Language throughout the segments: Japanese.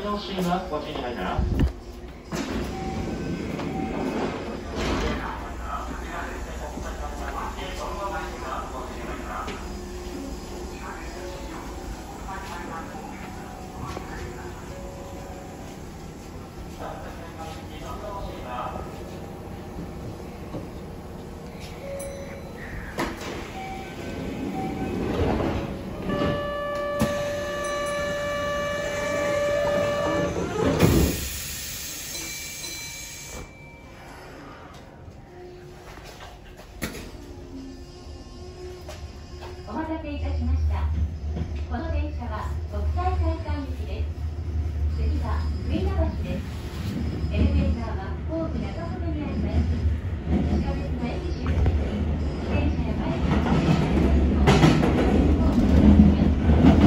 り直し今ご注意願いますお待たせいたしました。この電車は国際会館行きです。次は上田橋です。エレベーターはホーム中ほどにあります。地下鉄の駅周辺に自転車やバイクの停車のホームとなります。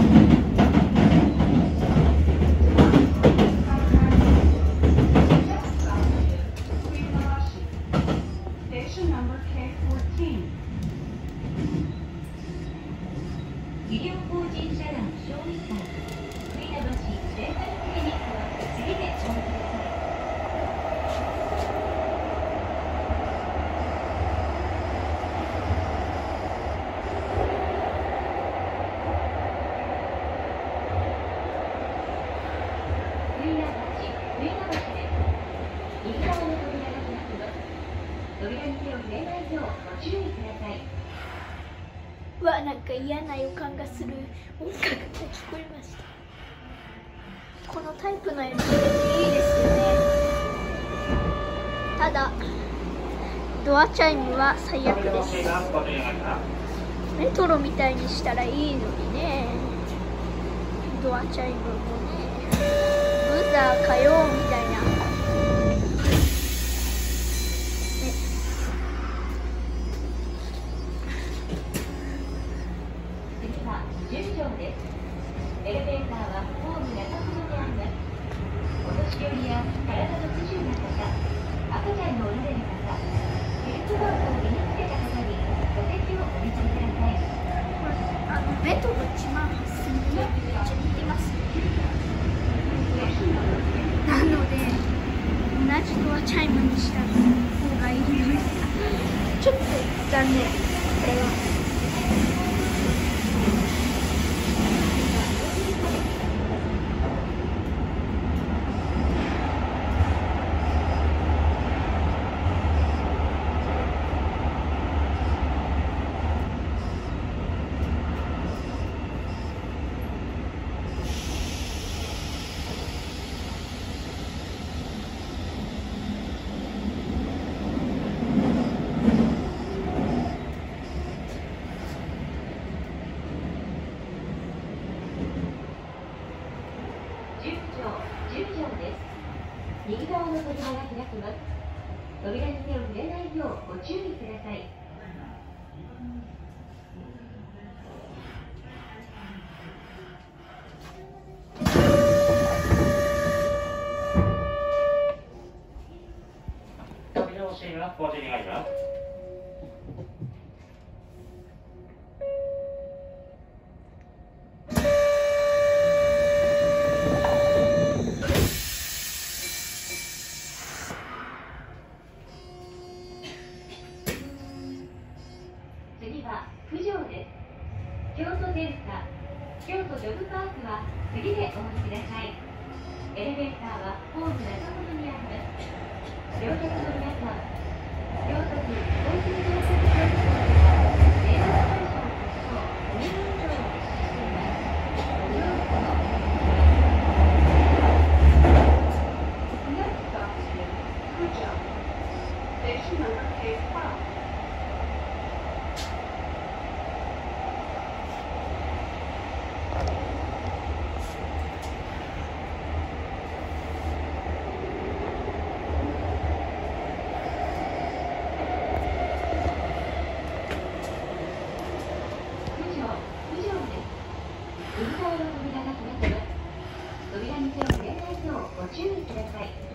Station number K14. 医療法人社団小児館上田橋デンタルクリニックは次でお降りください。上田橋上田橋です。右側の扉が開きます。扉に手を触れないよう。わなんか嫌な予感がする音楽が聞こえました。このタイプの MV いいですよね。ただドアチャイムは最悪です。ご注意願いますメトロみたいにしたらいいのにね。ドアチャイムもね。ブザーかよみたいな次は10条です。エレベーターはホーム中ほどにあります。お年寄りや体の不自由な方、赤ちゃんのおられる方、ヘルスバーグを身につけた方にお席をお譲りください。あのメトロ1万8000円めっちゃ似てますなので同じドアチャイムにした方がいいのですちょっと残念これ10条、10条です。右側の扉が開きます。扉に手を触れないようご注意ください。扉を閉めますご注意願いますは九条です。京都デルタ、京都ジョブパークは次でお降りください。エレベーターはホーム中ほどにあります。乗客の皆さん、京都府交通道路局で、電車会社の発送、入場を実施しています。ご乗車の Next stop is Kuja. Station number K12. 九条、九条です。右側の扉が開きます。扉に手を触れないようご注意ください。